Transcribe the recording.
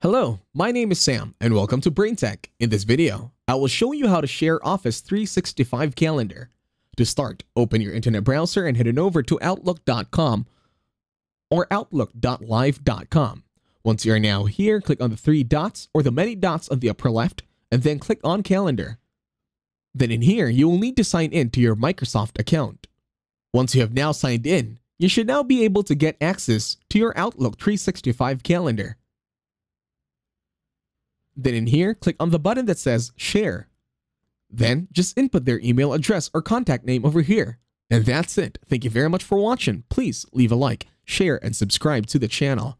Hello, my name is Sam and welcome to BrainTech. In this video, I will show you how to share Office 365 Calendar. To start, open your internet browser and head on over to outlook.com or outlook.live.com. Once you are now here, click on the three dots or the many dots on the upper left and then click on Calendar. Then in here, you will need to sign in to your Microsoft account. Once you have now signed in, you should now be able to get access to your Outlook 365 calendar. Then in here, click on the button that says Share. Then just input their email address or contact name over here. And that's it. Thank you very much for watching. Please leave a like, share, and subscribe to the channel.